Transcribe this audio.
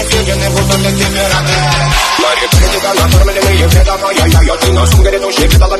Насилие буду для тебя родным Парень, ты не дала, формули мы ее ведомо Я, я, я, ты, но сумка, рядом, щепетала